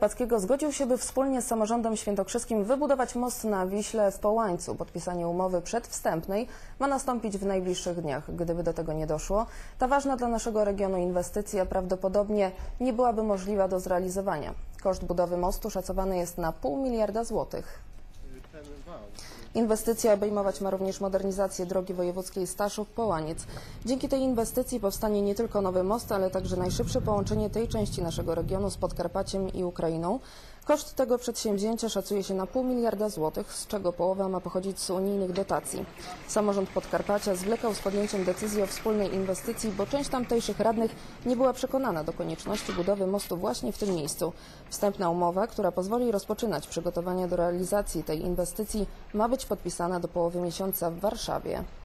Podkarpackiego zgodził się, by wspólnie z samorządem świętokrzyskim wybudować most na Wiśle w Połańcu. Podpisanie umowy przedwstępnej ma nastąpić w najbliższych dniach. Gdyby do tego nie doszło, ta ważna dla naszego regionu inwestycja prawdopodobnie nie byłaby możliwa do zrealizowania. Koszt budowy mostu szacowany jest na pół miliarda złotych. Inwestycja obejmować ma również modernizację drogi wojewódzkiej Staszów-Połaniec. Dzięki tej inwestycji powstanie nie tylko nowy most, ale także najszybsze połączenie tej części naszego regionu z Podkarpaciem i Ukrainą. Koszt tego przedsięwzięcia szacuje się na pół miliarda złotych, z czego połowa ma pochodzić z unijnych dotacji. Samorząd Podkarpacia zwlekał z podjęciem decyzji o wspólnej inwestycji, bo część tamtejszych radnych nie była przekonana do konieczności budowy mostu właśnie w tym miejscu. Wstępna umowa, która pozwoli rozpoczynać przygotowania do realizacji tej inwestycji, ma być podpisana do połowy miesiąca w Warszawie.